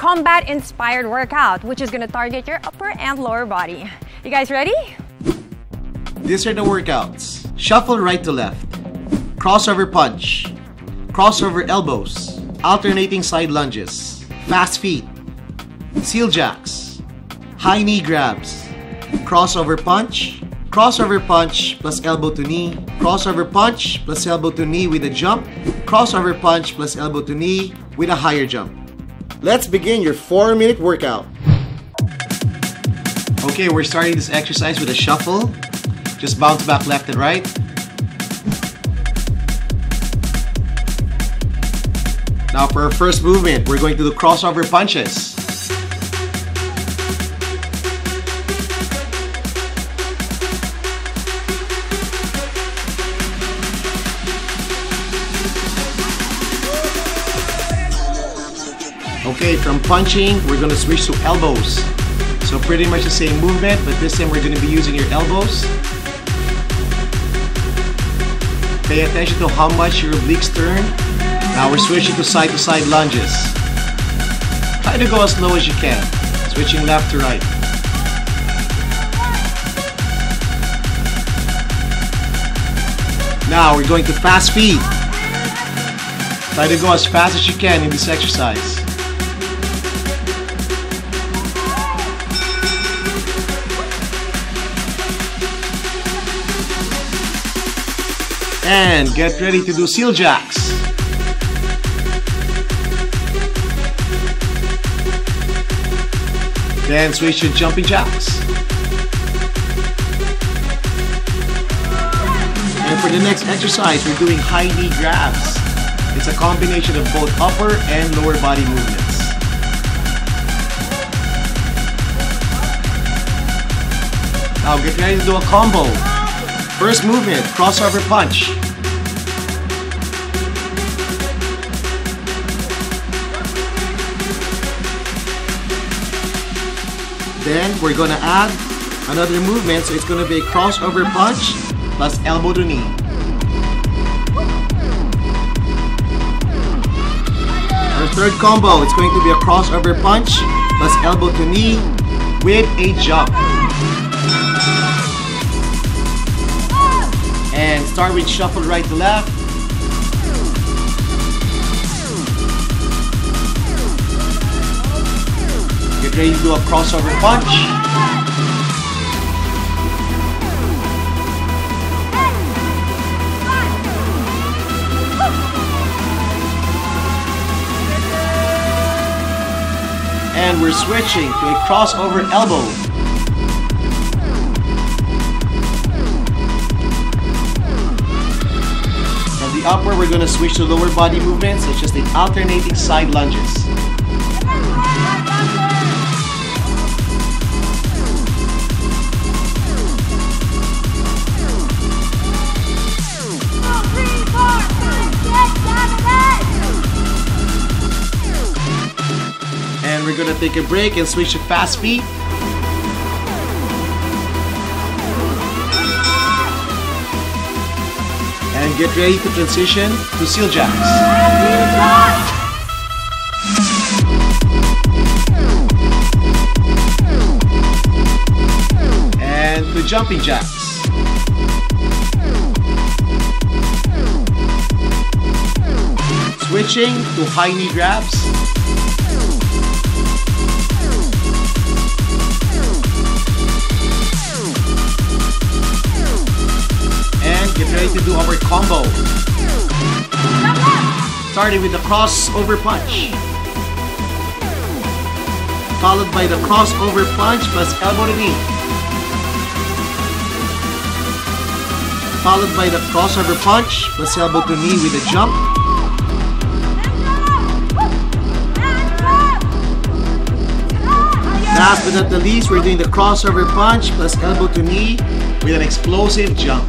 combat-inspired workout, which is gonna target your upper and lower body. You guys ready? These are the workouts. Shuffle right to left. Crossover punch. Crossover elbows. Alternating side lunges. Fast feet. Seal jacks. High knee grabs. Crossover punch. Crossover punch plus elbow to knee. Crossover punch plus elbow to knee with a jump. Crossover punch plus elbow to knee with a higher jump. Let's begin your 4 minute workout. Okay, we're starting this exercise with a shuffle. Just bounce back left and right. Now for our first movement, we're going to do crossover punches. Okay, from punching, we're gonna switch to elbows. So pretty much the same movement, but this time we're gonna be using your elbows. Pay attention to how much your obliques turn. Now we're switching to side to side lunges. Try to go as slow as you can, switching left to right. Now we're going to fast feet. Try to go as fast as you can in this exercise. And get ready to do seal jacks. Then switch to jumping jacks. And for the next exercise, we're doing high knee grabs. It's a combination of both upper and lower body movements. Now get ready to do a combo. First movement, crossover punch. Then we're gonna add another movement, so it's gonna be a crossover punch plus elbow to knee. Our third combo, it's going to be a crossover punch plus elbow to knee with a jump. Start with shuffle right to left. Get ready to do a crossover punch. And we're switching to a crossover elbow. The upper, we're going to switch to lower body movements, such as the alternating side lunges. And we're gonna take a break and switch to fast feet. Get ready to transition to seal jacks. And to jumping jacks. Switching to high knee grabs. Combo. Starting with the crossover punch. Followed by the crossover punch plus elbow to knee. Followed by the crossover punch plus elbow to knee with a jump. Last but not the least, we're doing the crossover punch plus elbow to knee with an explosive jump.